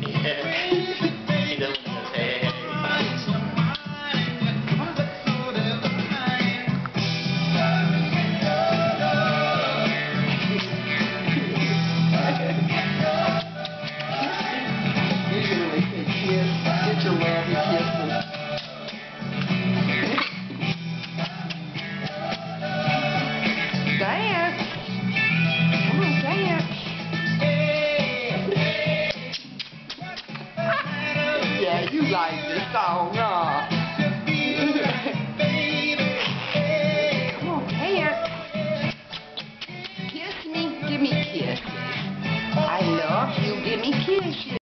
Yeah. yeah, you like this song, huh? Come on, dance. Kiss me, give me kisses. I love you, give me kisses.